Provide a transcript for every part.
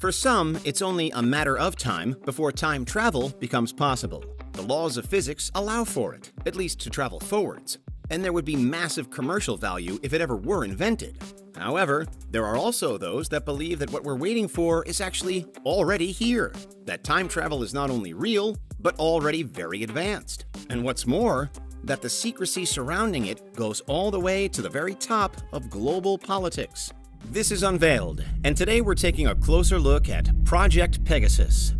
For some, it's only a matter of time before time travel becomes possible. The laws of physics allow for it, at least to travel forwards, and there would be massive commercial value if it ever were invented. However, there are also those that believe that what we're waiting for is actually already here, that time travel is not only real, but already very advanced. And what's more, that the secrecy surrounding it goes all the way to the very top of global politics. This is Unveiled, and today we're taking a closer look at Project Pegasus.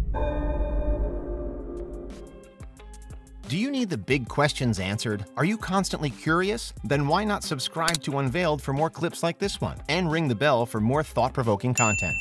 Do you need the big questions answered? Are you constantly curious? Then why not subscribe to Unveiled for more clips like this one, and ring the bell for more thought-provoking content.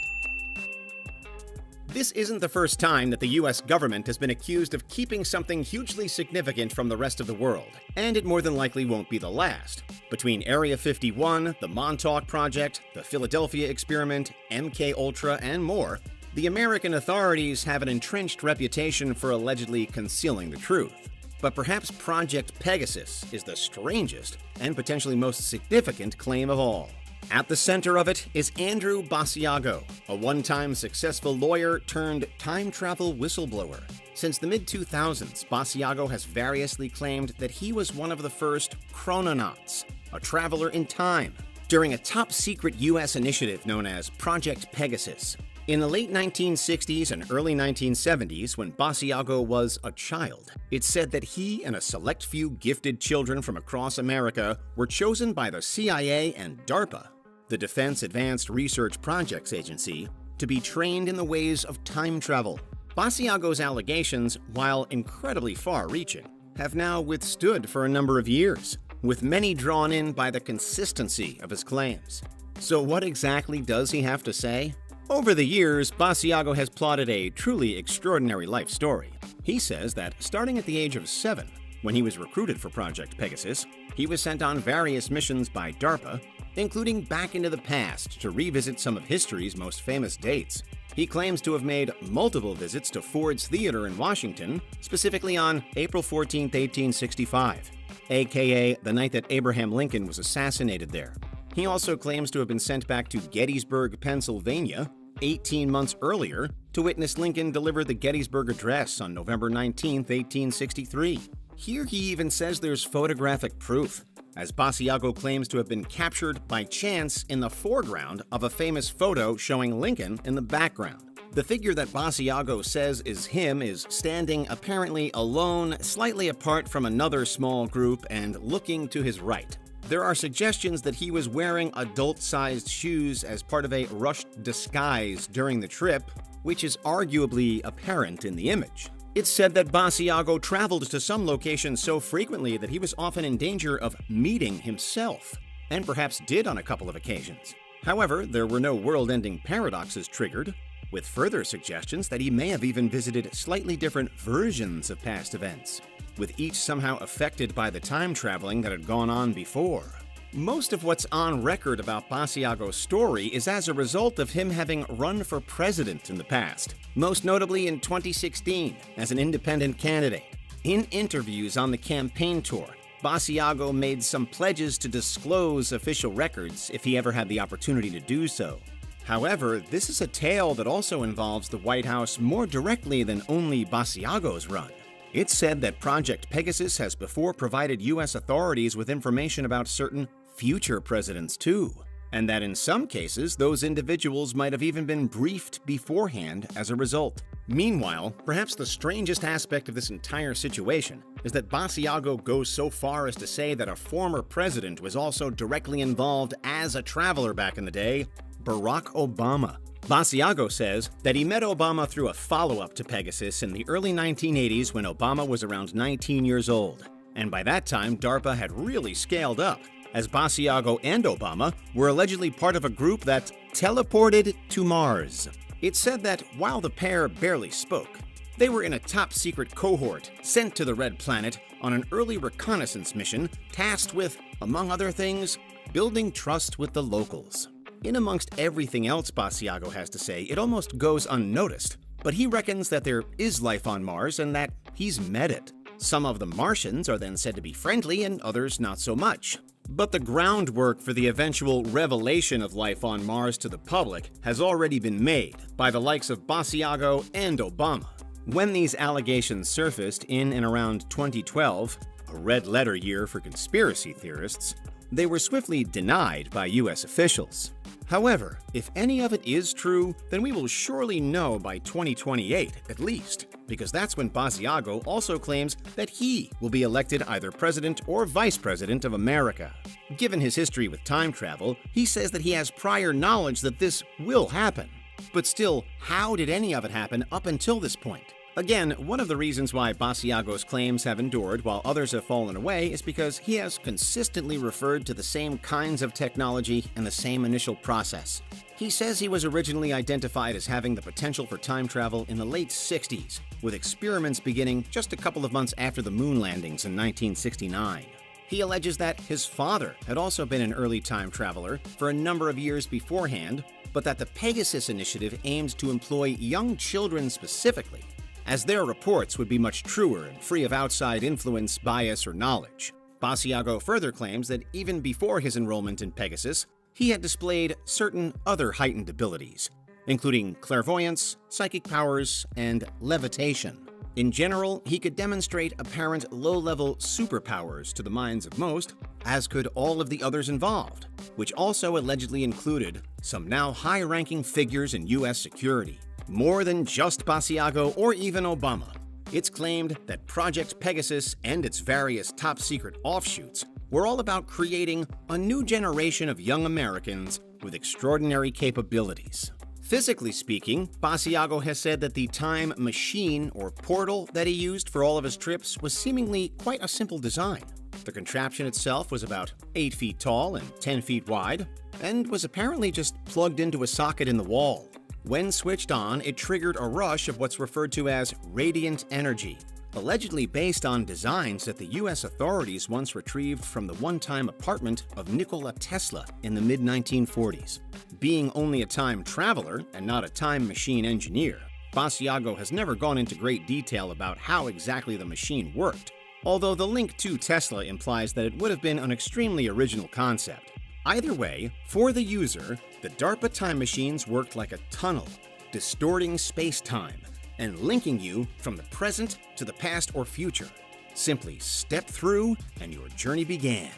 This isn't the first time that the US government has been accused of keeping something hugely significant from the rest of the world, and it more than likely won't be the last. Between Area 51, the Montauk Project, the Philadelphia Experiment, MK Ultra, and more, the American authorities have an entrenched reputation for allegedly concealing the truth. But perhaps Project Pegasus is the strangest and potentially most significant claim of all. At the center of it is Andrew Basiago, a one time successful lawyer turned time travel whistleblower. Since the mid 2000s, Basiago has variously claimed that he was one of the first chrononauts, a traveler in time, during a top secret U.S. initiative known as Project Pegasus. In the late 1960s and early 1970s, when Basiago was a child, it's said that he and a select few gifted children from across America were chosen by the CIA and DARPA the Defense Advanced Research Projects Agency, to be trained in the ways of time travel. Basiago's allegations, while incredibly far-reaching, have now withstood for a number of years, with many drawn in by the consistency of his claims. So what exactly does he have to say? Over the years, Basiago has plotted a truly extraordinary life story. He says that starting at the age of seven, when he was recruited for Project Pegasus, he was sent on various missions by DARPA including back into the past to revisit some of history's most famous dates. He claims to have made multiple visits to Ford's Theater in Washington, specifically on April 14, 1865, aka the night that Abraham Lincoln was assassinated there. He also claims to have been sent back to Gettysburg, Pennsylvania, 18 months earlier, to witness Lincoln deliver the Gettysburg Address on November 19, 1863. Here he even says there's photographic proof as Basiago claims to have been captured by chance in the foreground of a famous photo showing Lincoln in the background. The figure that Basiago says is him is standing apparently alone, slightly apart from another small group and looking to his right. There are suggestions that he was wearing adult-sized shoes as part of a rushed disguise during the trip, which is arguably apparent in the image. It's said that Basiago traveled to some locations so frequently that he was often in danger of meeting himself, and perhaps did on a couple of occasions. However, there were no world-ending paradoxes triggered, with further suggestions that he may have even visited slightly different versions of past events, with each somehow affected by the time traveling that had gone on before. Most of what's on record about Basiago's story is as a result of him having run for president in the past, most notably in 2016 as an independent candidate. In interviews on the campaign tour, Basiago made some pledges to disclose official records if he ever had the opportunity to do so. However, this is a tale that also involves the White House more directly than only Basiago's run. It's said that Project Pegasus has before provided U.S. authorities with information about certain future presidents too, and that in some cases those individuals might have even been briefed beforehand as a result. Meanwhile, perhaps the strangest aspect of this entire situation is that Basiago goes so far as to say that a former president was also directly involved as a traveler back in the day, Barack Obama. Basiago says that he met Obama through a follow-up to Pegasus in the early 1980s when Obama was around 19 years old. And by that time, DARPA had really scaled up as Basiago and Obama were allegedly part of a group that teleported to Mars. It's said that while the pair barely spoke, they were in a top secret cohort sent to the Red Planet on an early reconnaissance mission tasked with, among other things, building trust with the locals. In amongst everything else Basiago has to say, it almost goes unnoticed, but he reckons that there is life on Mars and that he's met it. Some of the Martians are then said to be friendly and others not so much. But the groundwork for the eventual revelation of life on Mars to the public has already been made by the likes of Basiago and Obama. When these allegations surfaced in and around 2012, a red letter year for conspiracy theorists, they were swiftly denied by US officials. However, if any of it is true, then we will surely know by 2028 at least because that's when Basiago also claims that he will be elected either president or vice president of America. Given his history with time travel, he says that he has prior knowledge that this will happen. But still, how did any of it happen up until this point? Again, one of the reasons why Basiago's claims have endured while others have fallen away is because he has consistently referred to the same kinds of technology and the same initial process. He says he was originally identified as having the potential for time travel in the late 60s, with experiments beginning just a couple of months after the moon landings in 1969. He alleges that his father had also been an early time traveler for a number of years beforehand, but that the Pegasus initiative aimed to employ young children specifically as their reports would be much truer and free of outside influence, bias, or knowledge. Basiago further claims that even before his enrollment in Pegasus, he had displayed certain other heightened abilities, including clairvoyance, psychic powers, and levitation. In general, he could demonstrate apparent low-level superpowers to the minds of most, as could all of the others involved, which also allegedly included some now high-ranking figures in U.S. security. More than just Basiago or even Obama, it's claimed that Project Pegasus and its various top-secret offshoots were all about creating a new generation of young Americans with extraordinary capabilities. Physically speaking, Basiago has said that the time machine or portal that he used for all of his trips was seemingly quite a simple design. The contraption itself was about 8 feet tall and 10 feet wide, and was apparently just plugged into a socket in the wall. When switched on, it triggered a rush of what's referred to as radiant energy, allegedly based on designs that the US authorities once retrieved from the one-time apartment of Nikola Tesla in the mid-1940s. Being only a time traveler and not a time machine engineer, Basiago has never gone into great detail about how exactly the machine worked, although the link to Tesla implies that it would have been an extremely original concept. Either way, for the user, the DARPA time machines worked like a tunnel, distorting space-time and linking you from the present to the past or future. Simply step through and your journey began.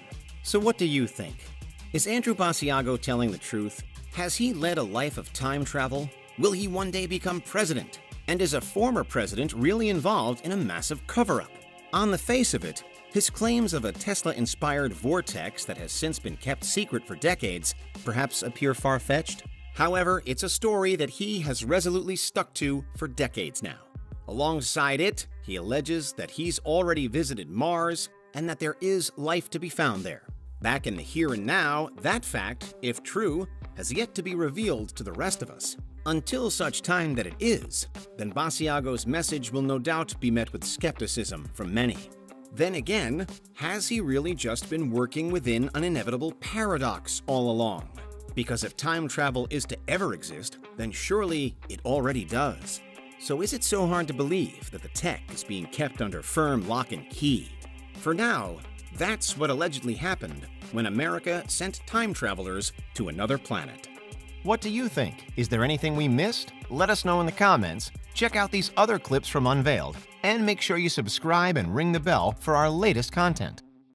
So what do you think? Is Andrew Basiago telling the truth? Has he led a life of time travel? Will he one day become president? And is a former president really involved in a massive cover-up? On the face of it, his claims of a Tesla-inspired vortex that has since been kept secret for decades perhaps appear far-fetched. However, it's a story that he has resolutely stuck to for decades now. Alongside it, he alleges that he's already visited Mars and that there is life to be found there. Back in the here and now, that fact, if true, has yet to be revealed to the rest of us. Until such time that it is, then Basiago's message will no doubt be met with skepticism from many. Then again, has he really just been working within an inevitable paradox all along? Because if time travel is to ever exist, then surely it already does. So is it so hard to believe that the tech is being kept under firm lock and key? For now, that's what allegedly happened when America sent time travelers to another planet. What do you think? Is there anything we missed? Let us know in the comments. Check out these other clips from Unveiled and make sure you subscribe and ring the bell for our latest content.